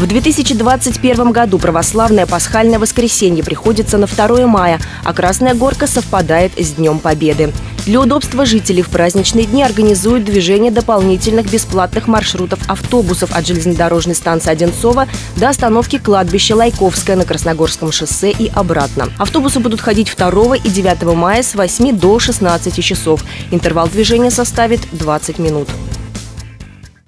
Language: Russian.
В 2021 году православное пасхальное воскресенье приходится на 2 мая, а Красная Горка совпадает с Днем Победы. Для удобства жителей в праздничные дни организуют движение дополнительных бесплатных маршрутов автобусов от железнодорожной станции Одинцова до остановки кладбища Лайковская на Красногорском шоссе и обратно. Автобусы будут ходить 2 и 9 мая с 8 до 16 часов. Интервал движения составит 20 минут.